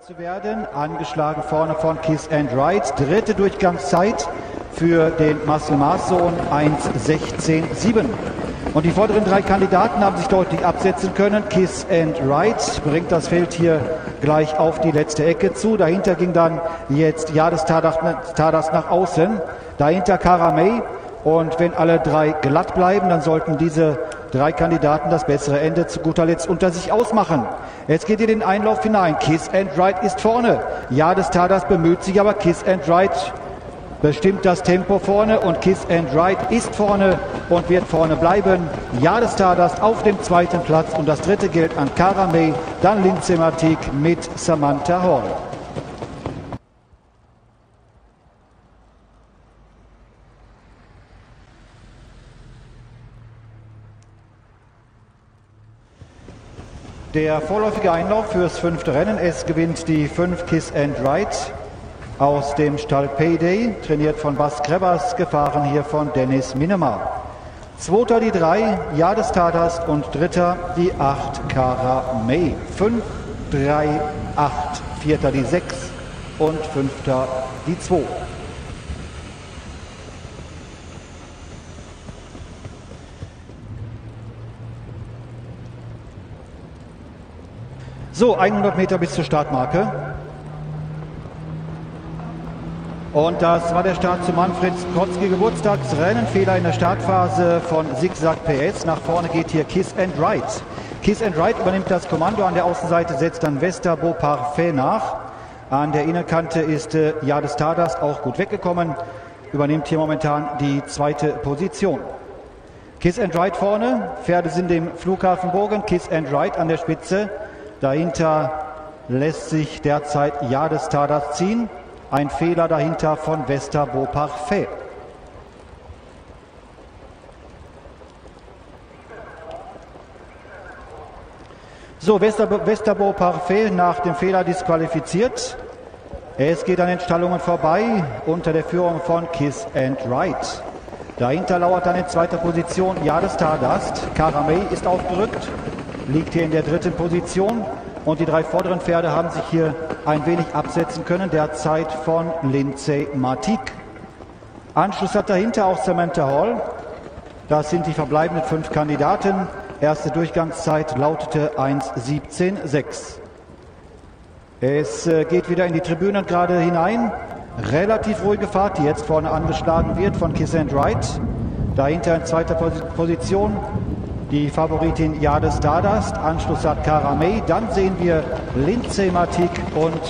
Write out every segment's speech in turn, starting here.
zu werden, angeschlagen vorne von Kiss and Ride. Dritte Durchgangszeit für den Marcel Maassohn 1.16.7. Und die vorderen drei Kandidaten haben sich deutlich absetzen können. Kiss and Ride bringt das Feld hier gleich auf die letzte Ecke zu. Dahinter ging dann jetzt Jades Tadas nach außen. Dahinter Karamey. Und wenn alle drei glatt bleiben, dann sollten diese drei Kandidaten das bessere Ende zu guter Letzt unter sich ausmachen. Jetzt geht ihr den Einlauf hinein. Kiss and Ride ist vorne. Ja, des Tadas bemüht sich, aber Kiss and Ride bestimmt das Tempo vorne und Kiss and Ride ist vorne und wird vorne bleiben. Ja, des Tadas auf dem zweiten Platz und das dritte gilt an Cara May, dann Lindsay Matik mit Samantha Hall. Der vorläufige Einlauf fürs fünfte Rennen. Es gewinnt die 5 Kiss and Ride aus dem Stall Payday, trainiert von Bas Krebers, gefahren hier von Dennis Minnemar. Zweiter die 3, Jades Tatast und dritter die 8, Cara May. 5, 3, 8, vierter die 6 und fünfter die 2. So, 100 Meter bis zur Startmarke. Und das war der Start zu Manfred Krotzki Geburtstagsrennen. Fehler in der Startphase von Zigzag PS. Nach vorne geht hier Kiss and Ride. Kiss and Ride übernimmt das Kommando an der Außenseite, setzt dann Westerbo Parfait nach. An der Innenkante ist äh, Jades Tadas auch gut weggekommen. Übernimmt hier momentan die zweite Position. Kiss and Ride vorne. Pferde sind im Flughafen Bogen. Kiss and Ride an der Spitze. Dahinter lässt sich derzeit Jades Tadas ziehen. Ein Fehler dahinter von Westerbo Parfait. So, Westerbo, Parfait nach dem Fehler disqualifiziert. Es geht an den Stallungen vorbei unter der Führung von Kiss and Ride. Dahinter lauert dann in zweiter Position Jades Tardast. Karamey ist aufgerückt liegt hier in der dritten Position. Und die drei vorderen Pferde haben sich hier ein wenig absetzen können, derzeit von Lindsay Matik. Anschluss hat dahinter auch Samantha Hall. Das sind die verbleibenden fünf Kandidaten. Erste Durchgangszeit lautete 1.17.6. Es äh, geht wieder in die Tribünen gerade hinein. Relativ ruhige Fahrt, die jetzt vorne angeschlagen wird von Kiss and Ride. Dahinter in zweiter Position die Favoritin Jades Stardust, Anschluss hat Karamey, dann sehen wir Lindsay Matik und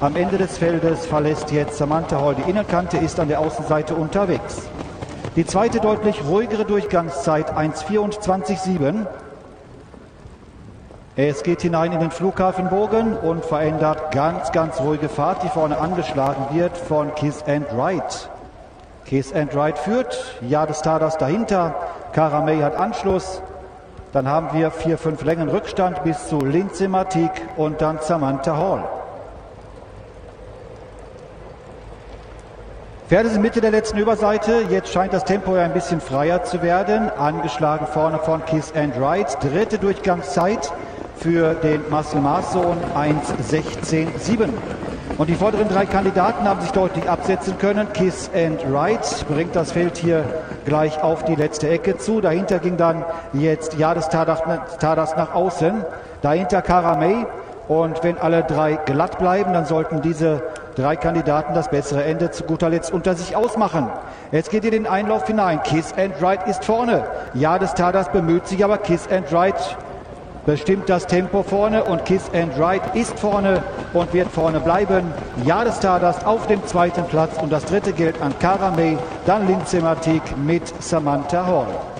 am Ende des Feldes verlässt jetzt Samantha Hall. Die Innerkante ist an der Außenseite unterwegs. Die zweite deutlich ruhigere Durchgangszeit 1,24,7. Es geht hinein in den Flughafenbogen und verändert ganz, ganz ruhige Fahrt, die vorne angeschlagen wird von Kiss and Ride. Kiss and Ride führt, Jades Stardust dahinter, Karamey hat Anschluss, dann haben wir vier, fünf Längen Rückstand bis zu Lindsay Matik und dann Samantha Hall. Pferde sind Mitte der letzten Überseite. Jetzt scheint das Tempo ja ein bisschen freier zu werden. Angeschlagen vorne von Kiss and Ride. Dritte Durchgangszeit für den Marcel Maassohn 1.16.7. Und die vorderen drei Kandidaten haben sich deutlich absetzen können. Kiss and Ride bringt das Feld hier gleich auf die letzte Ecke zu. Dahinter ging dann jetzt Jades Tadas nach außen. Dahinter Karamey. Und wenn alle drei glatt bleiben, dann sollten diese drei Kandidaten das bessere Ende zu guter Letzt unter sich ausmachen. Jetzt geht ihr den Einlauf hinein. Kiss and Ride ist vorne. Jades Tadas bemüht sich, aber Kiss and Ride bestimmt das Tempo vorne und Kiss and Ride ist vorne und wird vorne bleiben. Jades Stardust auf dem zweiten Platz und das dritte gilt an Cara May, dann Lindsay Matik mit Samantha Hall.